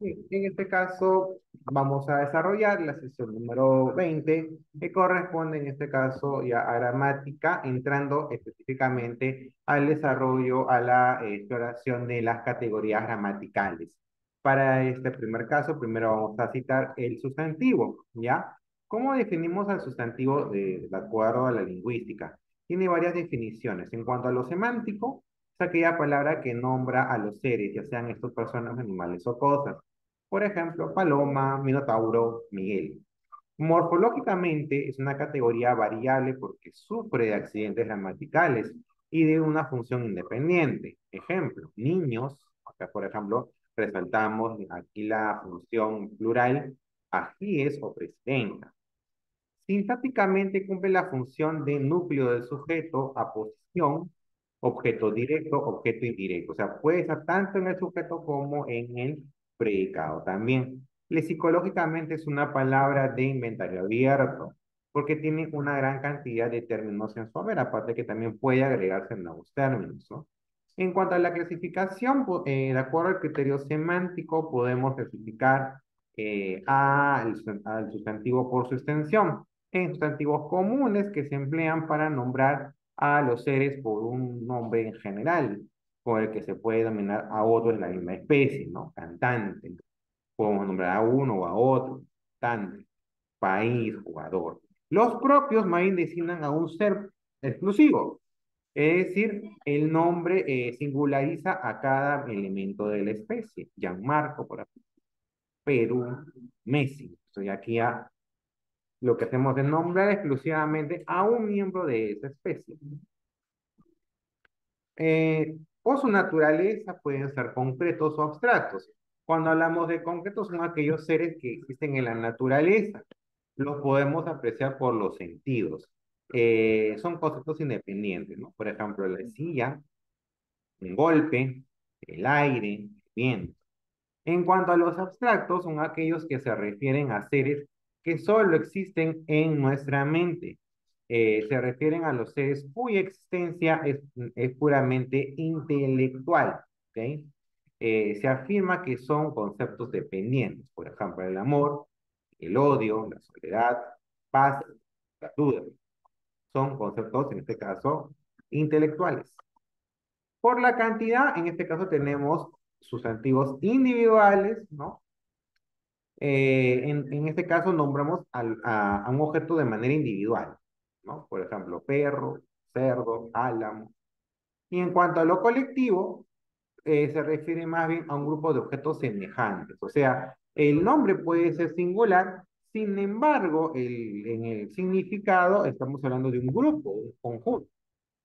En este caso, vamos a desarrollar la sesión número 20, que corresponde en este caso ya a gramática, entrando específicamente al desarrollo, a la exploración de las categorías gramaticales. Para este primer caso, primero vamos a citar el sustantivo, ¿ya? ¿Cómo definimos al sustantivo de, de acuerdo a la lingüística? Tiene varias definiciones. En cuanto a lo semántico, aquella palabra que nombra a los seres, ya sean estos personas, animales o cosas. Por ejemplo, paloma, minotauro, Miguel. Morfológicamente es una categoría variable porque sufre de accidentes gramaticales y de una función independiente. Ejemplo, niños, acá por ejemplo resaltamos aquí la función plural ajíes o presidenta. Sintácticamente cumple la función de núcleo del sujeto, aposición, objeto directo, objeto indirecto. O sea, puede estar tanto en el sujeto como en el predicado también. Lexicológicamente es una palabra de inventario abierto, porque tiene una gran cantidad de términos en su haber, aparte que también puede agregarse nuevos términos, ¿no? En cuanto a la clasificación, eh, de acuerdo al criterio semántico, podemos clasificar eh, al, al sustantivo por su extensión en sustantivos comunes que se emplean para nombrar a los seres por un nombre en general, por el que se puede denominar a otros de la misma especie, ¿no? Cantante. Podemos nombrar a uno o a otro, cantante, país, jugador. Los propios bien designan a un ser exclusivo, es decir, el nombre eh, singulariza a cada elemento de la especie. Gianmarco, por ejemplo. Perú, Messi. Estoy aquí a lo que hacemos es nombrar exclusivamente a un miembro de esa especie. Eh, o su naturaleza pueden ser concretos o abstractos. Cuando hablamos de concretos son aquellos seres que existen en la naturaleza. Los podemos apreciar por los sentidos. Eh, son conceptos independientes, ¿no? Por ejemplo, la silla, un golpe, el aire, el viento. En cuanto a los abstractos, son aquellos que se refieren a seres que solo existen en nuestra mente. Eh, se refieren a los seres cuya existencia es, puramente intelectual. ¿okay? Eh, se afirma que son conceptos dependientes, por ejemplo, el amor, el odio, la soledad, paz, la duda. Son conceptos, en este caso, intelectuales. Por la cantidad, en este caso tenemos sustantivos individuales, ¿no? Eh, en, en, este caso nombramos al, a, a, un objeto de manera individual, ¿no? Por ejemplo, perro, cerdo, álamo. Y en cuanto a lo colectivo, eh, se refiere más bien a un grupo de objetos semejantes. O sea, el nombre puede ser singular, sin embargo, el, en el significado estamos hablando de un grupo, un conjunto.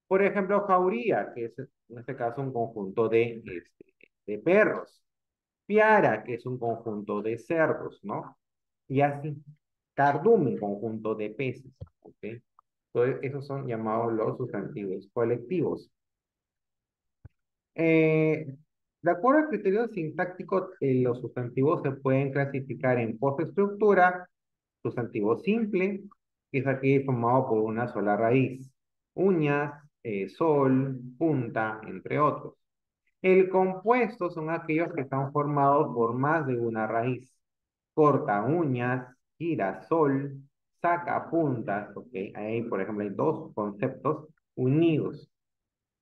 Por ejemplo, jauría, que es en este caso un conjunto de, este, de perros. Piara, que es un conjunto de cerdos, ¿no? Y así. Cardumen, conjunto de peces, ¿ok? Entonces, esos son llamados los sustantivos colectivos. Eh, de acuerdo al criterio sintáctico, eh, los sustantivos se pueden clasificar en postestructura, sustantivo simple, que es aquí formado por una sola raíz, uñas, eh, sol, punta, entre otros. El compuesto son aquellos que están formados por más de una raíz. Corta uñas, girasol, saca puntas, ok. Ahí, por ejemplo, hay dos conceptos unidos.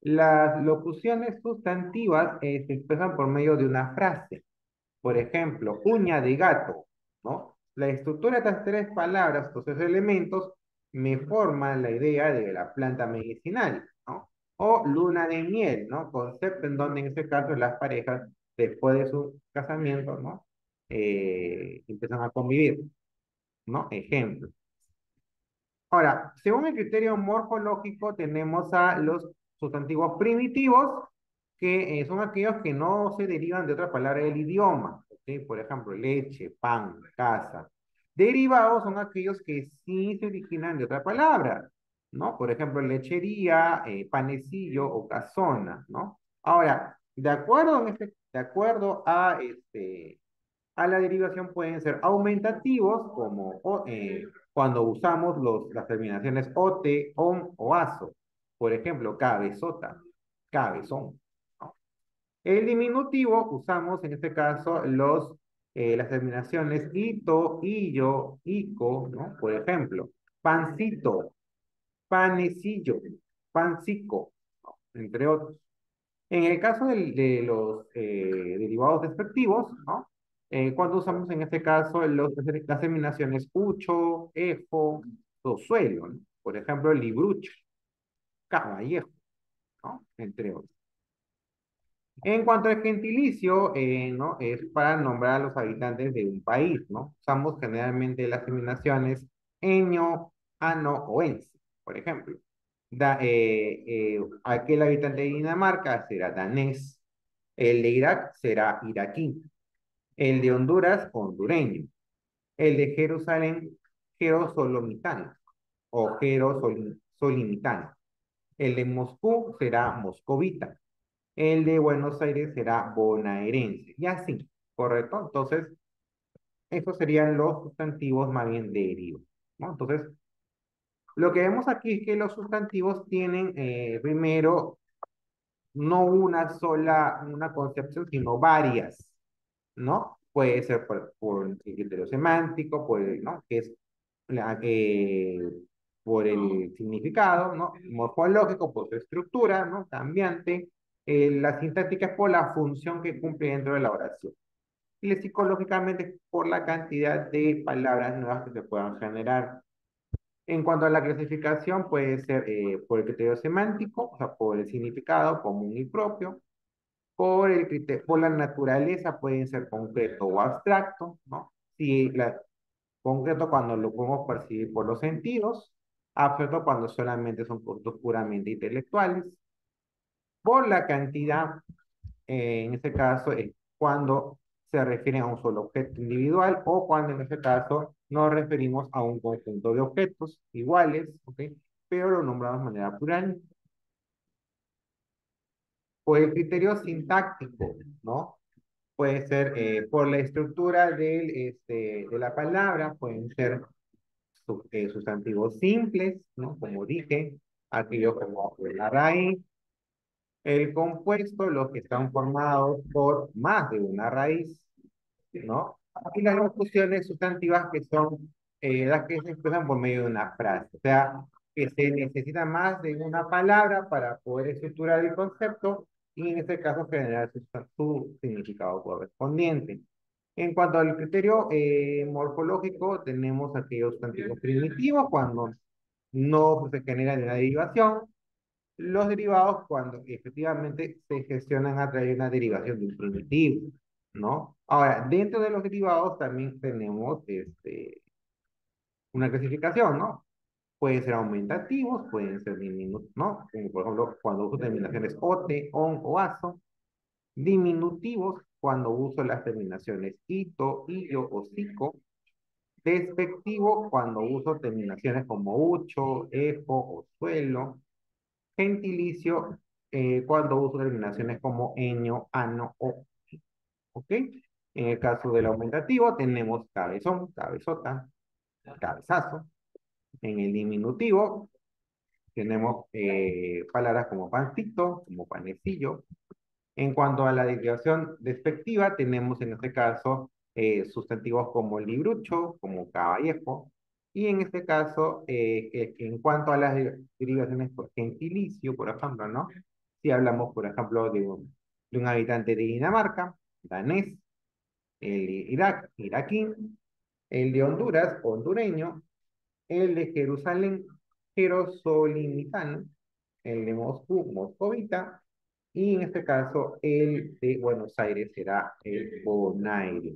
Las locuciones sustantivas eh, se expresan por medio de una frase. Por ejemplo, uña de gato, ¿no? La estructura de estas tres palabras, estos tres elementos, me forman la idea de la planta medicinal, ¿no? O luna de miel, ¿no? Concepto en donde en este caso las parejas, después de su casamiento, ¿no? Eh, empiezan a convivir, ¿no? Ejemplo. Ahora, según el criterio morfológico, tenemos a los sustantivos primitivos, que eh, son aquellos que no se derivan de otra palabra del idioma. ¿okay? Por ejemplo, leche, pan, casa. Derivados son aquellos que sí se originan de otra palabra, ¿no? Por ejemplo, lechería, eh, panecillo o casona, ¿no? Ahora, de acuerdo, en este, de acuerdo a, este, a la derivación pueden ser aumentativos, como eh, cuando usamos los, las terminaciones ote, om o aso. Por ejemplo, cabezota, cabezón. El diminutivo usamos en este caso los eh, las terminaciones ito, illo, ico, ¿no? Por ejemplo, pancito, panecillo, pancico, entre otros. En el caso de, los eh, derivados despectivos, ¿no? Eh, cuando usamos en este caso las terminaciones ucho, efo, suelo, ¿no? Por ejemplo, librucho, caballejo, ¿no? Entre otros. En cuanto al gentilicio, eh, ¿no? Es para nombrar a los habitantes de un país, ¿no? Usamos generalmente las terminaciones eño, ano o ense, por ejemplo. Da, eh, eh, aquel habitante de Dinamarca será danés, el de Irak será iraquí, el de Honduras, hondureño, el de Jerusalén, jerosolomitano o jerosolimitano, el de Moscú será moscovita, el de Buenos Aires será bonaerense, y así, ¿correcto? Entonces, esos serían los sustantivos más bien derivados, ¿no? Entonces, lo que vemos aquí es que los sustantivos tienen eh, primero no una sola, una concepción, sino varias, ¿no? Puede ser por, por el criterio semántico, por el, ¿no? Que es la, eh, por el significado, ¿no? Morfológico, por su estructura, ¿no? Cambiante. Eh, la sintáctica es por la función que cumple dentro de la oración. Y psicológicamente por la cantidad de palabras nuevas que se puedan generar. En cuanto a la clasificación, puede ser eh, por el criterio semántico, o sea, por el significado común y propio, por, el criterio, por la naturaleza, pueden ser concreto o abstracto, ¿no? Si la, concreto cuando lo podemos percibir por los sentidos, abstracto cuando solamente son puntos puramente intelectuales, por la cantidad, eh, en este caso, es cuando se refiere a un solo objeto individual o cuando en este caso nos referimos a un conjunto de objetos iguales, ¿ok? Pero lo nombramos de manera plural. O el criterio sintáctico, ¿no? Puede ser eh, por la estructura del, este, de la palabra, pueden ser eh, sustantivos simples, ¿no? Como dije, aquello como la raíz, el compuesto, los que están formados por más de una raíz, ¿no? Y las locuciones sustantivas que son eh, las que se expresan por medio de una frase. O sea, que se necesita más de una palabra para poder estructurar el concepto y en este caso generar su, significado correspondiente. En cuanto al criterio eh, morfológico, tenemos aquellos sustantivos primitivos cuando no se genera una derivación, los derivados cuando efectivamente se gestionan a través de una derivación de un primitivo, ¿no? Ahora, dentro de los derivados también tenemos este, una clasificación, ¿no? Pueden ser aumentativos, pueden ser diminutivos, ¿no? Como por ejemplo, cuando uso terminaciones ote, on o aso. Diminutivos, cuando uso las terminaciones ito, illo o sico. Despectivo, cuando uso terminaciones como ucho, efo o suelo gentilicio eh, cuando uso terminaciones como eño, ano o ¿Ok? En el caso del aumentativo tenemos cabezón, cabezota, cabezazo. En el diminutivo tenemos eh, palabras como pancito, como panecillo. En cuanto a la derivación despectiva, tenemos en este caso eh, sustantivos como librucho, como caballejo, y en este caso, eh, en cuanto a las derivaciones por gentilicio, por ejemplo, ¿no? Si hablamos, por ejemplo, de de un habitante de Dinamarca, danés, el Irak, iraquí, el de Honduras, hondureño, el de Jerusalén, jerosolimitano, el de Moscú, moscovita, y en este caso el de Buenos Aires será el bonaire.